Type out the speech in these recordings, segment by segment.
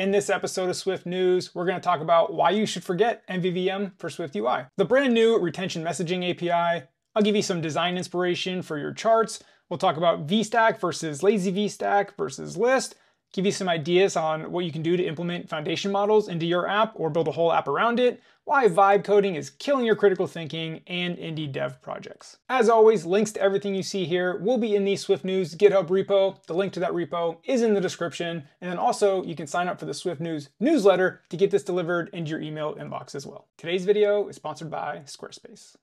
In this episode of Swift News, we're going to talk about why you should forget MVVM for Swift UI, the brand new retention messaging API. I'll give you some design inspiration for your charts. We'll talk about VStack versus lazy VStack versus list, give you some ideas on what you can do to implement foundation models into your app or build a whole app around it, why vibe coding is killing your critical thinking and indie dev projects. As always, links to everything you see here will be in the Swift News GitHub repo. The link to that repo is in the description. And then also you can sign up for the Swift News newsletter to get this delivered into your email inbox as well. Today's video is sponsored by Squarespace.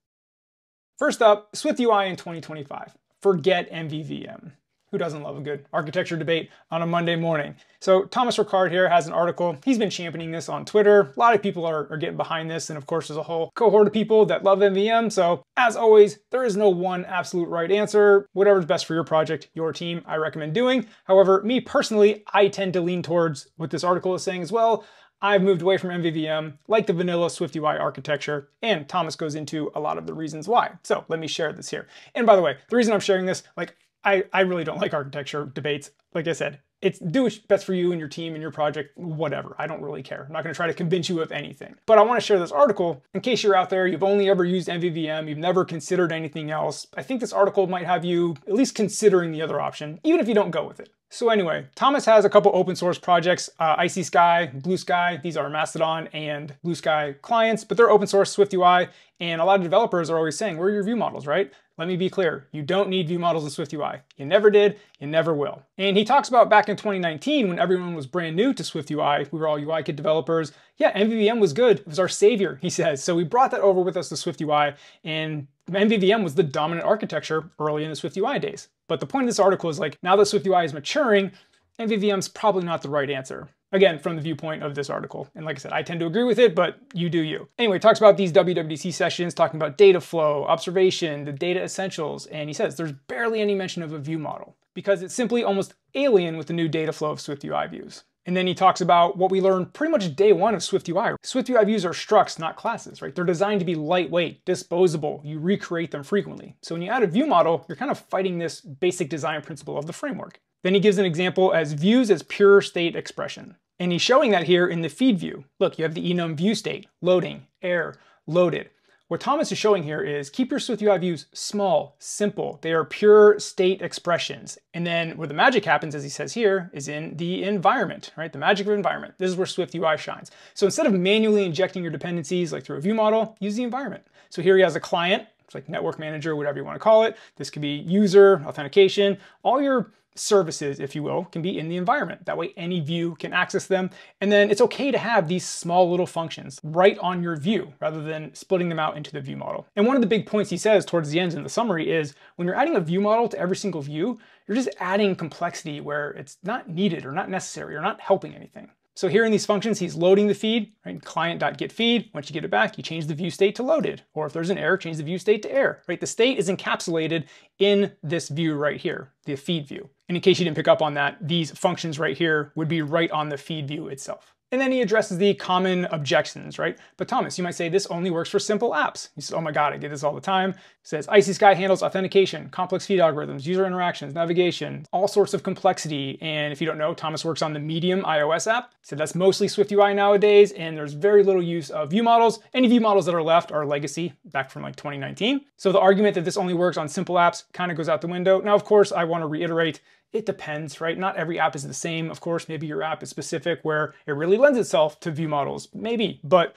First up, Swift UI in 2025. Forget MVVM. Who doesn't love a good architecture debate on a Monday morning? So Thomas Ricouard here has an article. He's been championing this on Twitter. A lot of people are, are, getting behind this. And of course, there's a whole cohort of people that love MVVM. So as always, there is no one absolute right answer. Whatever's best for your project, your team, I recommend doing. However, me personally, I tend to lean towards what this article is saying as well. I've moved away from MVVM, like the vanilla SwiftUI architecture, and Thomas goes into a lot of the reasons why. So let me share this here. And by the way, the reason I'm sharing this, like I, I really don't like architecture debates. Like I said, it's do what's best for you and your team and your project, whatever. I don't really care. I'm not going to try to convince you of anything. But I want to share this article in case you're out there, you've only ever used MVVM, you've never considered anything else. I think this article might have you at least considering the other option, even if you don't go with it. So anyway, Thomas has a couple open source projects, uh, Icy Sky, Blue Sky. These are Mastodon and Blue Sky clients, but they're open source Swift UI. And a lot of developers are always saying, where are your view models, right? Let me be clear, you don't need view models in Swift UI. You never did, you never will. And he talks about back in 2019 when everyone was brand new to Swift UI, we were all UI kit developers. Yeah, MVVM was good. It was our savior, he says. So we brought that over with us to Swift UI and MVVM was the dominant architecture early in the Swift UI days. But the point of this article is like, now that Swift UI is maturing, MVVM is probably not the right answer. Again, from the viewpoint of this article. And like I said, I tend to agree with it, but you do you. Anyway, talks about these WWDC sessions, talking about data flow, observation, the data essentials, and he says there's barely any mention of a view model because it's simply almost alien with the new data flow of Swift UI views. And then he talks about what we learned pretty much day one of Swift UI. Swift UI views are structs, not classes, right? They're designed to be lightweight, disposable. You recreate them frequently. So when you add a view model, you're kind of fighting this basic design principle of the framework. Then he gives an example as views as pure state expression. And he's showing that here in the feed view. Look, you have the enum view state, loading, error, loaded. What Thomas is showing here is keep your Swift UI views small, simple. They are pure state expressions. And then where the magic happens, as he says here, is in the environment, right? The magic of environment. This is where Swift UI shines. So instead of manually injecting your dependencies like through a view model, use the environment. So here he has a client, it's like network manager, whatever you want to call it. This could be user, authentication, all your services, if you will, can be in the environment. That way any view can access them. And then it's okay to have these small little functions right on your view rather than splitting them out into the view model. And one of the big points he says towards the end in the summary is when you're adding a view model to every single view, you're just adding complexity where it's not needed or not necessary or not helping anything. So here in these functions, he's loading the feed, right? Client.getFeed. Once you get it back, you change the view state to loaded. Or if there's an error, change the view state to error, right? The state is encapsulated in this view right here, the feed view. And in case you didn't pick up on that, these functions right here would be right on the feed view itself. And then he addresses the common objections, right? But Thomas, you might say this only works for simple apps. He says, oh my God, I get this all the time. He says, Icy Sky handles authentication, complex feed algorithms, user interactions, navigation, all sorts of complexity. And if you don't know, Thomas works on the Medium iOS app. So that's mostly SwiftUI nowadays, and there's very little use of view models. Any view models that are left are legacy back from like 2019. So the argument that this only works on simple apps kind of goes out the window. Now, of course, I want to reiterate it depends, right? Not every app is the same. Of course, maybe your app is specific where it really lends itself to view models, maybe. But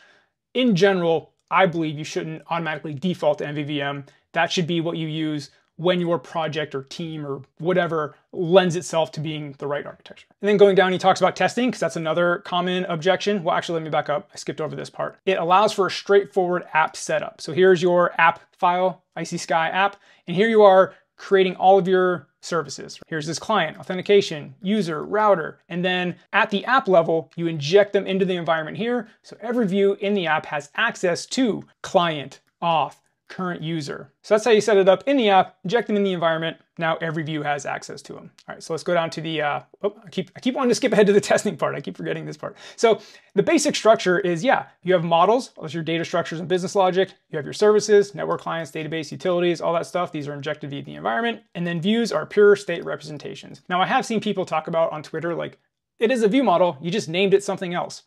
in general, I believe you shouldn't automatically default to MVVM. That should be what you use when your project or team or whatever lends itself to being the right architecture. And then going down, he talks about testing, because that's another common objection. Well, actually, let me back up. I skipped over this part. It allows for a straightforward app setup. So here's your app file, Icy Sky app, and here you are creating all of your services. Here's this client, authentication, user, router, and then at the app level, you inject them into the environment here. So every view in the app has access to client, auth, current user. So that's how you set it up in the app, inject them in the environment. Now every view has access to them. All right, so let's go down to the, uh, oh, I keep, I keep wanting to skip ahead to the testing part. I keep forgetting this part. So the basic structure is, yeah, you have models, those your data structures and business logic. You have your services, network clients, database, utilities, all that stuff. These are injected via the environment. And then views are pure state representations. Now I have seen people talk about on Twitter, like It is a view model, you just named it something else.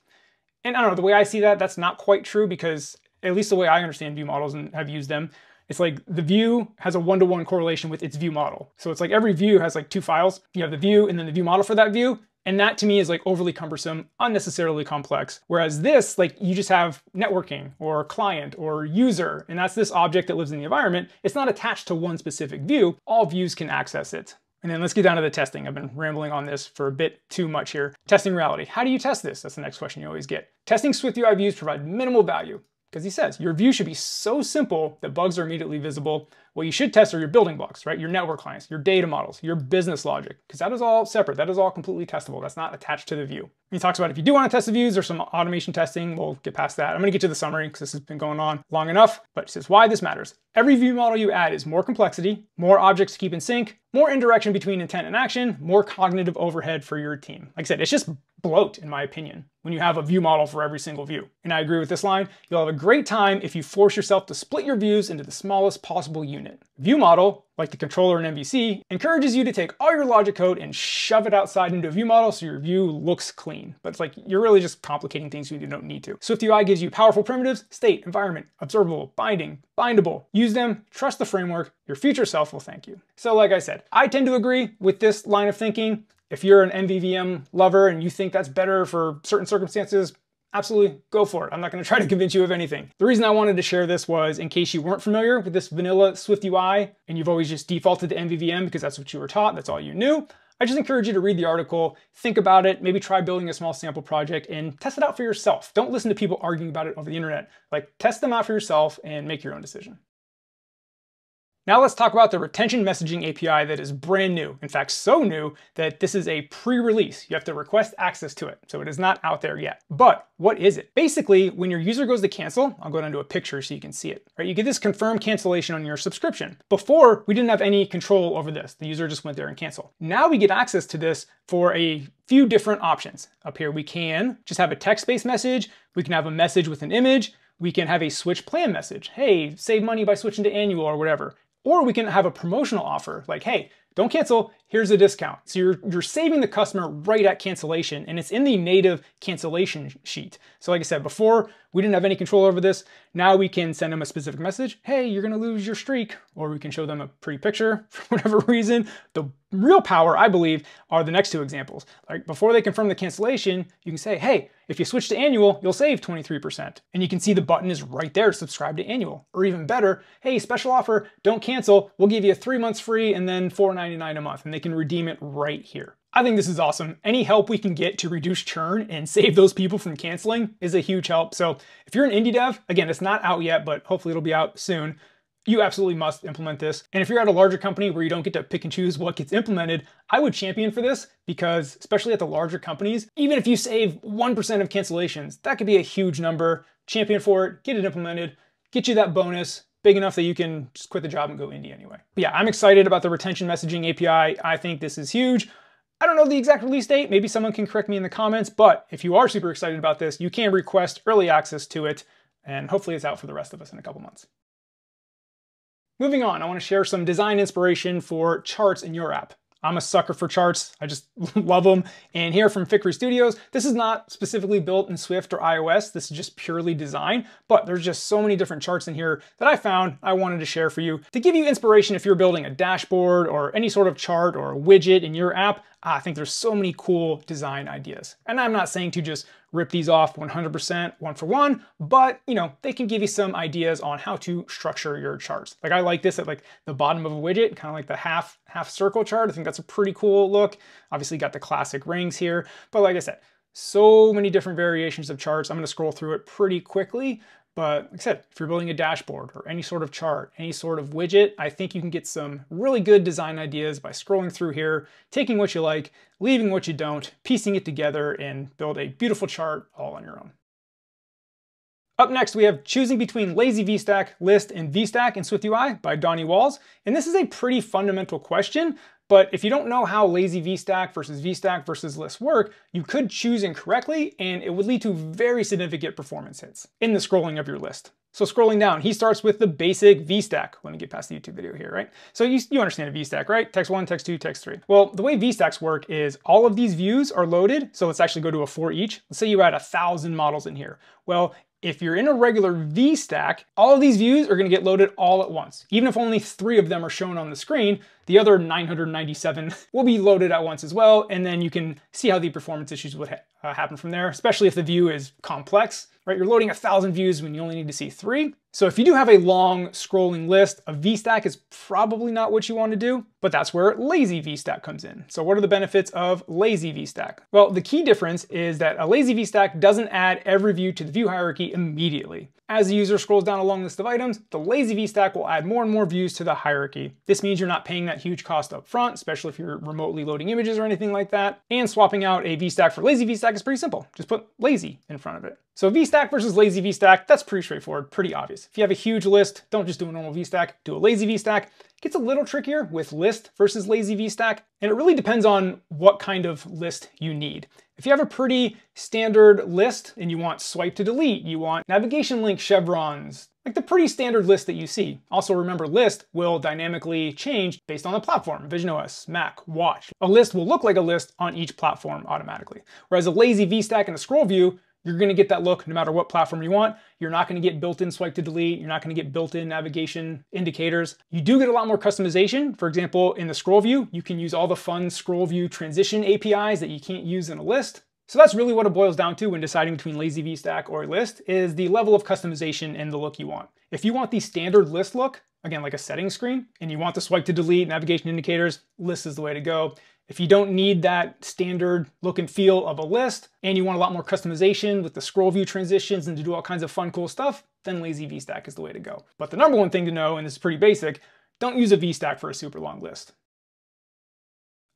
And I don't know, the way I see that, that's not quite true because at least the way I understand view models and have used them, it's like the view has a one-to-one correlation with its view model. So it's like every view has like two files. You have the view and then the view model for that view. And that to me is like overly cumbersome, unnecessarily complex. Whereas this, like you just have networking or client or user, and that's this object that lives in the environment. It's not attached to one specific view. All views can access it. And then let's get down to the testing. I've been rambling on this for a bit too much here. Testing reality. How do you test this? That's the next question you always get. Testing SwiftUI views provide minimal value because he says your view should be so simple that bugs are immediately visible. What you should test are your building blocks, right? Your network clients, your data models, your business logic, because that is all separate. That is all completely testable. That's not attached to the view. He talks about if you do want to test the views, there's some automation testing. We'll get past that. I'm going to get to the summary because this has been going on long enough, but says why this matters. Every view model you add is more complexity, more objects to keep in sync, more indirection between intent and action, more cognitive overhead for your team. Like I said, it's just bloat, in my opinion, when you have a view model for every single view. And I agree with this line. You'll have a great time if you force yourself to split your views into the smallest possible unit. View model, like the controller in MVC, encourages you to take all your logic code and shove it outside into a view model so your view looks clean. But it's like you're really just complicating things you don't need to. SwiftUI gives you powerful primitives, state, environment, observable, binding, bindable. Use them, trust the framework, your future self will thank you. So like I said, I tend to agree with this line of thinking. If you're an MVVM lover and you think that's better for certain circumstances, absolutely go for it. I'm not gonna try to convince you of anything. The reason I wanted to share this was in case you weren't familiar with this vanilla Swift UI and you've always just defaulted to MVVM because that's what you were taught, that's all you knew. I just encourage you to read the article, think about it, maybe try building a small sample project and test it out for yourself. Don't listen to people arguing about it over the internet. Like test them out for yourself and make your own decision. Now let's talk about the retention messaging API that is brand new. In fact, so new that this is a pre-release. You have to request access to it, so it is not out there yet. But what is it? Basically, when your user goes to cancel, I'll go down to a picture so you can see it. Right, you get this confirmed cancellation on your subscription. Before, we didn't have any control over this. The user just went there and canceled. Now we get access to this for a few different options. Up here, we can just have a text-based message. We can have a message with an image. We can have a switch plan message. Hey, save money by switching to annual or whatever. Or we can have a promotional offer like, hey, don't cancel, here's a discount. So you're, you're saving the customer right at cancellation and it's in the native cancellation sheet. So like I said, before we didn't have any control over this. Now we can send them a specific message. Hey, you're gonna lose your streak. Or we can show them a pretty picture for whatever reason. The real power, I believe, are the next two examples. Like before they confirm the cancellation, you can say, hey, if you switch to annual, you'll save 23%. And you can see the button is right there, subscribe to annual. Or even better, hey, special offer, don't cancel, we'll give you three months free and then $4.99 a month. And they can redeem it right here. I think this is awesome. Any help we can get to reduce churn and save those people from canceling is a huge help. So if you're an indie dev, again, it's not out yet, but hopefully it'll be out soon. You absolutely must implement this. And if you're at a larger company where you don't get to pick and choose what gets implemented, I would champion for this because especially at the larger companies, even if you save 1% of cancellations, that could be a huge number. Champion for it, get it implemented, get you that bonus, big enough that you can just quit the job and go indie anyway. But yeah, I'm excited about the retention messaging API. I think this is huge. I don't know the exact release date, maybe someone can correct me in the comments, but if you are super excited about this, you can request early access to it, and hopefully it's out for the rest of us in a couple months. Moving on, I want to share some design inspiration for charts in your app. I'm a sucker for charts. I just love them. And here from Fictory Studios, this is not specifically built in Swift or iOS. This is just purely design, but there's just so many different charts in here that I found I wanted to share for you to give you inspiration if you're building a dashboard or any sort of chart or widget in your app. I think there's so many cool design ideas. And I'm not saying to just rip these off 100% one for one, but you know, they can give you some ideas on how to structure your charts. Like I like this at like the bottom of a widget, kind of like the half half circle chart. I think that's a pretty cool look. Obviously got the classic rings here, but like I said, so many different variations of charts. I'm gonna scroll through it pretty quickly, but like I said, if you're building a dashboard or any sort of chart, any sort of widget, I think you can get some really good design ideas by scrolling through here, taking what you like, leaving what you don't, piecing it together, and build a beautiful chart all on your own. Up next, we have choosing between lazy VStack, list, and VStack in SwiftUI by Donny Wals. And this is a pretty fundamental question, But if you don't know how lazy VStack versus VStack versus list work, you could choose incorrectly and it would lead to very significant performance hits in the scrolling of your list. So scrolling down, he starts with the basic VStack. Let me get past the YouTube video here, right? So you, you understand a VStack, right? Text one, text two, text three. Well, the way VStacks work is all of these views are loaded. So let's actually go to a for each. Let's say you had a thousand models in here. Well, if you're in a regular VStack, all of these views are gonna get loaded all at once. Even if only three of them are shown on the screen, the other 997 will be loaded at once as well, and then you can see how the performance issues would ha uh, happen from there, especially if the view is complex, right? You're loading a thousand views when you only need to see three. So if you do have a long scrolling list, a VStack is probably not what you want to do, but that's where lazy VStack comes in. So what are the benefits of lazy VStack? Well, the key difference is that a lazy VStack doesn't add every view to the view hierarchy immediately. As the user scrolls down a long list of items, the lazy VStack will add more and more views to the hierarchy. This means you're not paying that huge cost up front, especially if you're remotely loading images or anything like that. And swapping out a VStack for lazy VStack is pretty simple. Just put lazy in front of it. So VStack versus lazy VStack, that's pretty straightforward, pretty obvious. If you have a huge list, don't just do a normal VStack, do a lazy VStack. It gets a little trickier with list versus lazy VStack, and it really depends on what kind of list you need. If you have a pretty standard list and you want swipe to delete, you want navigation link chevrons, like the pretty standard list that you see. Also remember list will dynamically change based on the platform, VisionOS, Mac, Watch. A list will look like a list on each platform automatically. Whereas a lazy VStack and a scroll view you're gonna get that look no matter what platform you want. You're not gonna get built-in swipe to delete. You're not gonna get built-in navigation indicators. You do get a lot more customization. For example, in the scroll view, you can use all the fun scroll view transition APIs that you can't use in a list. So that's really what it boils down to when deciding between lazy VStack or a list is the level of customization and the look you want. If you want the standard list look, again, like a settings screen, and you want the swipe to delete, navigation indicators, list is the way to go. If you don't need that standard look and feel of a list, and you want a lot more customization with the scroll view transitions and to do all kinds of fun, cool stuff, then lazy VStack is the way to go. But the number one thing to know, and this is pretty basic, don't use a VStack for a super long list.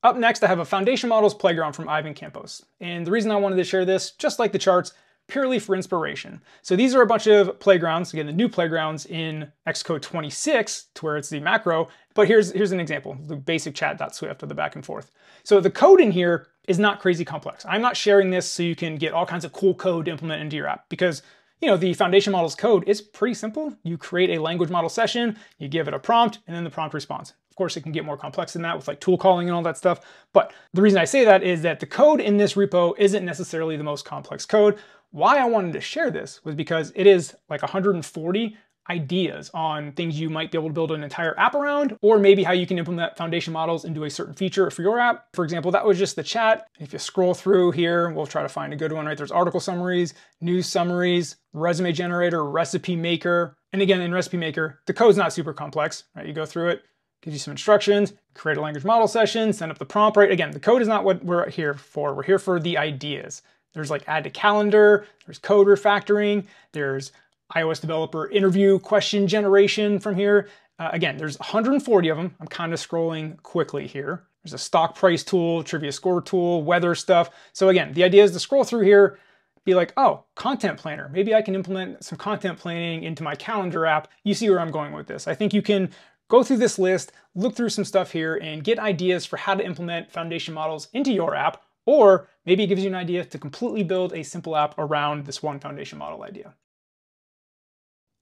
Up next, I have a foundation models playground from Ivan Campos. And the reason I wanted to share this, just like the charts, purely for inspiration. So these are a bunch of playgrounds, again, the new playgrounds in Xcode 26 to where it's the macro, but here's, here's an example, the basic chat.swift of the back and forth. So the code in here is not crazy complex. I'm not sharing this so you can get all kinds of cool code to implement into your app because you know, the foundation models code is pretty simple. You create a language model session, you give it a prompt, and then the prompt responds. Of course, it can get more complex than that with like tool calling and all that stuff. But the reason I say that is that the code in this repo isn't necessarily the most complex code. Why I wanted to share this was because it is like 140 ideas on things you might be able to build an entire app around, or maybe how you can implement foundation models into a certain feature for your app. For example, that was just the chat. If you scroll through here, we'll try to find a good one, right? There's article summaries, news summaries, resume generator, recipe maker. And again, in recipe maker, the code's not super complex, right? You go through it, gives you some instructions, create a language model session, send up the prompt, right? Again, the code is not what we're here for. We're here for the ideas. There's like add to calendar, there's code refactoring, there's iOS developer interview question generation from here. Uh, again, there's 140 of them. I'm kind of scrolling quickly here. There's a stock price tool, trivia score tool, weather stuff. So again, the idea is to scroll through here, be like, oh, content planner. Maybe I can implement some content planning into my calendar app. You see where I'm going with this. I think you can go through this list, look through some stuff here, and get ideas for how to implement foundation models into your app, or maybe it gives you an idea to completely build a simple app around this one foundation model idea.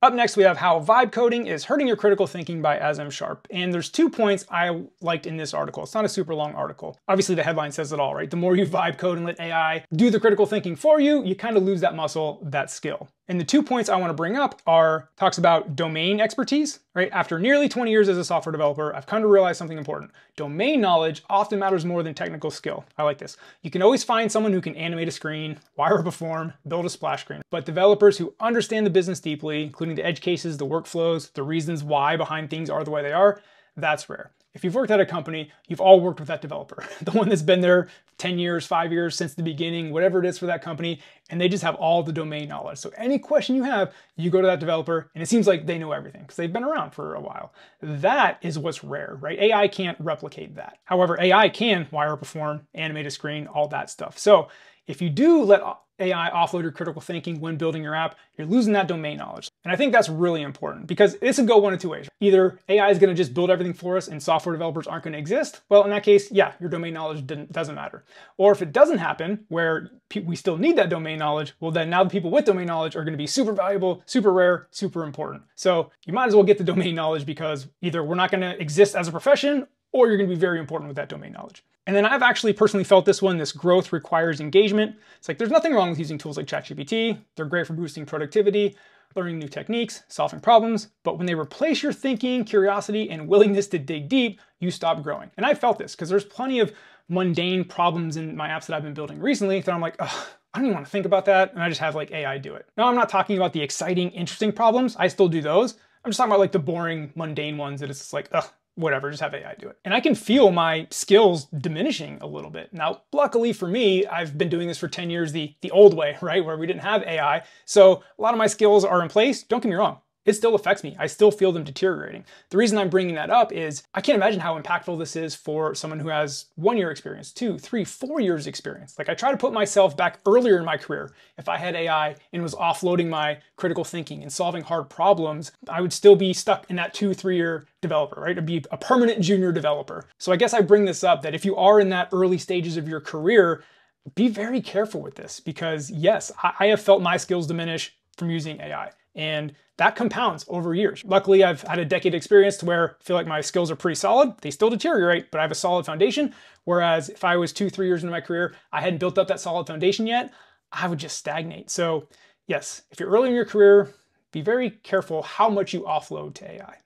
Up next, we have how vibe coding is hurting your critical thinking by Azam Sharp. And there's two points I liked in this article. It's not a super long article. Obviously, the headline says it all, right? The more you vibe code and let AI do the critical thinking for you, you kind of lose that muscle, that skill. And the two points I want to bring up are talks about domain expertise, right? After nearly 20 years as a software developer, I've come to realize something important. Domain knowledge often matters more than technical skill. I like this. You can always find someone who can animate a screen, wire up a form, build a splash screen. But developers who understand the business deeply, including the edge cases, the workflows, the reasons why behind things are the way they are, that's rare. If you've worked at a company, you've all worked with that developer, the one that's been there 10 years, five years since the beginning, whatever it is for that company, and they just have all the domain knowledge. So any question you have, you go to that developer and it seems like they know everything because they've been around for a while. That is what's rare, right? AI can't replicate that. However, AI can wire up a form, animate a screen, all that stuff. So if you do let AI offload your critical thinking when building your app, you're losing that domain knowledge. And I think that's really important because this could go one of two ways. Either AI is going to just build everything for us and software developers aren't going to exist. Well, in that case, yeah, your domain knowledge doesn't matter. Or if it doesn't happen, where we still need that domain knowledge, well, then now the people with domain knowledge are going to be super valuable, super rare, super important. So you might as well get the domain knowledge because either we're not going to exist as a profession or you're going to be very important with that domain knowledge. And then I've actually personally felt this one, this growth requires engagement. It's like there's nothing wrong with using tools like ChatGPT. They're great for boosting productivity, learning new techniques, solving problems. But when they replace your thinking, curiosity, and willingness to dig deep, you stop growing. And I felt this because there's plenty of mundane problems in my apps that I've been building recently that I'm like, I don't even want to think about that. And I just have like AI do it. Now I'm not talking about the exciting, interesting problems. I still do those. I'm just talking about like the boring, mundane ones that it's just like, ugh, whatever, just have AI do it. And I can feel my skills diminishing a little bit. Now, luckily for me, I've been doing this for 10 years the, the old way, right? Where we didn't have AI. So a lot of my skills are in place. Don't get me wrong it still affects me. I still feel them deteriorating. The reason I'm bringing that up is I can't imagine how impactful this is for someone who has one year experience, two, three, four years experience. Like I try to put myself back earlier in my career. If I had AI and was offloading my critical thinking and solving hard problems, I would still be stuck in that two, three year developer, right? To be a permanent junior developer. So I guess I bring this up that if you are in that early stages of your career, be very careful with this because yes, I have felt my skills diminish from using AI. And that compounds over years. Luckily, I've had a decade experience to where I feel like my skills are pretty solid. They still deteriorate, but I have a solid foundation. Whereas if I was two, three years into my career, I hadn't built up that solid foundation yet, I would just stagnate. So yes, if you're early in your career, be very careful how much you offload to AI.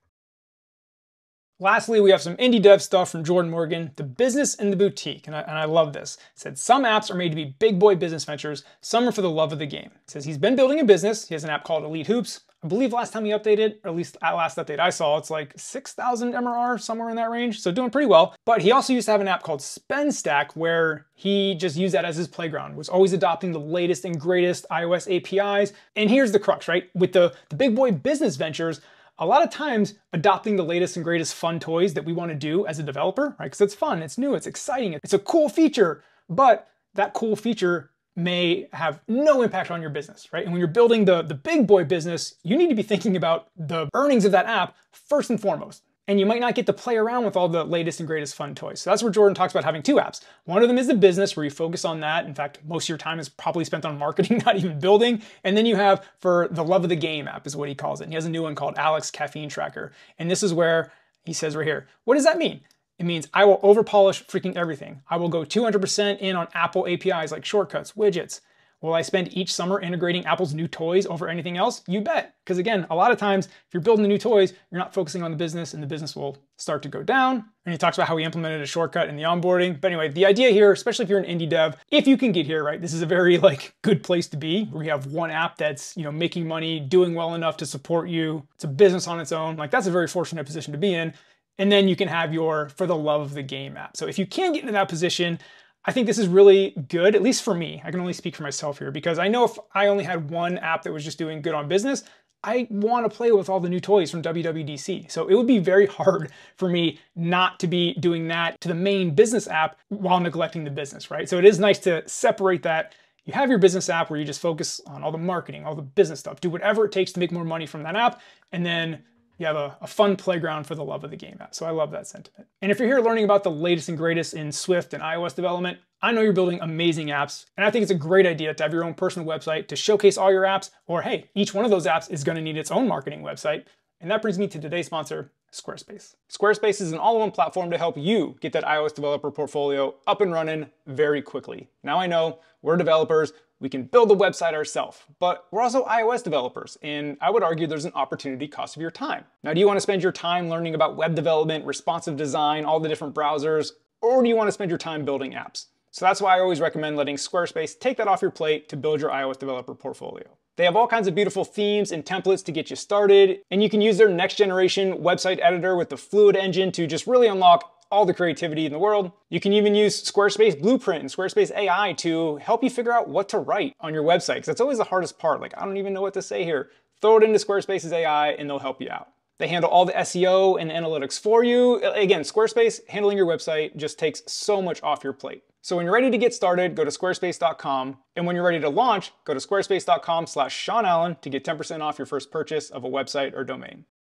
Lastly, we have some indie dev stuff from Jordan Morgan, The Business and the Boutique, and I, and I love this. It said, some apps are made to be big boy business ventures, some are for the love of the game. It says he's been building a business, he has an app called Elite Hoops. I believe last time he updated, or at least at last update I saw, it's like 6,000 MRR, somewhere in that range, so doing pretty well. But he also used to have an app called Spend Stack where he just used that as his playground, was always adopting the latest and greatest iOS APIs. And here's the crux, right? With the, the big boy business ventures, a lot of times adopting the latest and greatest fun toys that we want to do as a developer, right? Because it's fun, it's new, it's exciting, it's a cool feature, but that cool feature may have no impact on your business, right? And when you're building the, the big boy business, you need to be thinking about the earnings of that app first and foremost and you might not get to play around with all the latest and greatest fun toys. So that's where Jordan talks about having two apps. One of them is the business where you focus on that. In fact, most of your time is probably spent on marketing, not even building. And then you have for the love of the game app is what he calls it. And he has a new one called Alyx Caffeine Tracker. And this is where he says right here, what does that mean? It means I will over polish freaking everything. I will go 200% in on Apple APIs like shortcuts, widgets, Will I spend each summer integrating Apple's new toys over anything else? You bet. Because again, a lot of times, if you're building the new toys, you're not focusing on the business and the business will start to go down. And he talks about how he implemented a shortcut in the onboarding. But anyway, the idea here, especially if you're an indie dev, if you can get here, right, this is a very like good place to be where you have one app that's, you know, making money, doing well enough to support you. It's a business on its own. Like that's a very fortunate position to be in. And then you can have your for the love of the game app. So if you can get into that position, I think this is really good, at least for me. I can only speak for myself here because I know if I only had one app that was just doing good on business, I want to play with all the new toys from WWDC. So it would be very hard for me not to be doing that to the main business app while neglecting the business, right? So it is nice to separate that. You have your business app where you just focus on all the marketing, all the business stuff, do whatever it takes to make more money from that app, and then you have a, a, fun playground for the love of the game app. So I love that sentiment. And if you're here learning about the latest and greatest in Swift and iOS development, I know you're building amazing apps, and I think it's a great idea to have your own personal website to showcase all your apps, or hey, each one of those apps is gonna need its own marketing website. And that brings me to today's sponsor, Squarespace. Squarespace is an all-in-one platform to help you get that iOS developer portfolio up and running very quickly. Now I know we're developers, we can build the website ourselves, but we're also iOS developers, and I would argue there's an opportunity cost of your time. Now, do you want to spend your time learning about web development, responsive design, all the different browsers, or do you want to spend your time building apps? So that's why I always recommend letting Squarespace take that off your plate to build your iOS developer portfolio. They have all kinds of beautiful themes and templates to get you started, and you can use their next generation website editor with the Fluid engine to just really unlock all the creativity in the world. You can even use Squarespace Blueprint and Squarespace AI to help you figure out what to write on your website, because that's always the hardest part. Like, I don't even know what to say here. Throw it into Squarespace's AI and they'll help you out. They handle all the SEO and analytics for you. Again, Squarespace, handling your website just takes so much off your plate. So when you're ready to get started, go to squarespace.com. And when you're ready to launch, go to squarespace.com slash Sean Allen to get 10% off your first purchase of a website or domain.